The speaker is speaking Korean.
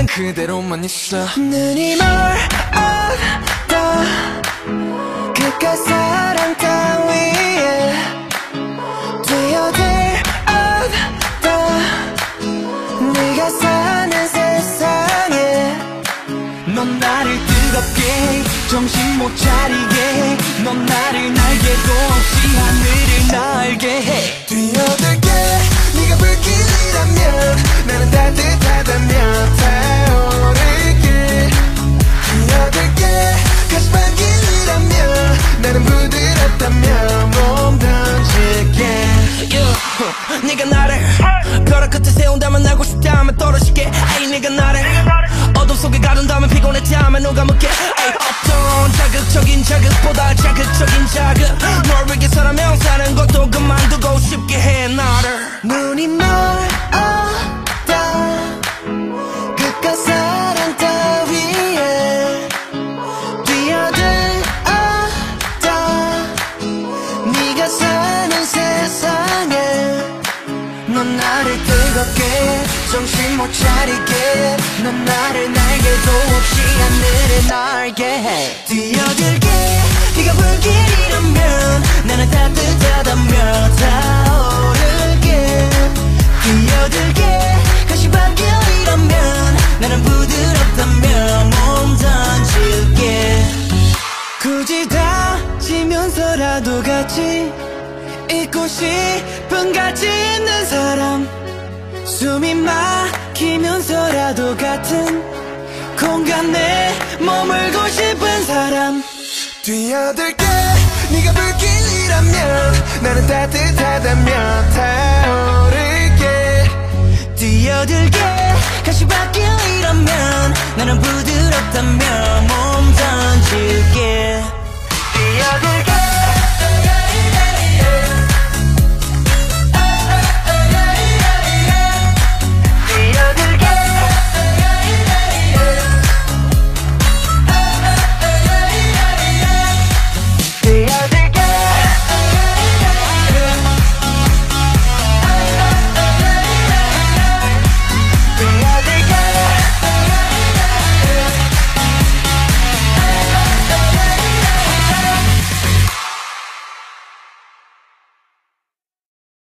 나는 그대로만 있어. 눈이 멀었다. 그깟 사랑 따위에 뛰어들었다. 네가 사는 세상에 넌 나를 뜨겁게 정신 못 차리게. 넌 나를 날개도 없이 하늘을 네가 나를 벼락 끝에 세운다면 날고 싶다면 떨어질게. 에이 네가 나를 어둠 속에 가둔다면 피곤했다면 누가 묻게. 에이 어떤 자극적인 자극보다 자극적인 자극. 널 위해서라면 사는 것도 그만두고 싶게 해 나를. 눈이 멀 넌 나를 뜨겁게 정신 못 차리게. 넌 나를 날개도 없이 하늘을 날게. 해 뛰어들게. 네가 불길이라면 나는 따뜻하다며 타오르게. 뛰어들게. 가시밭길이라면 나는 부드럽다며 몸 던질게. 굳이 다지면서라도 같이 있고 싶은 가치 있는 막히면서라도 같은 공간에 머물고 싶은 사람. 뛰어들게 네가 불길이라면 나는 따뜻하다며 타오르게. 뛰어들게 가시밭길이라면 나는 부드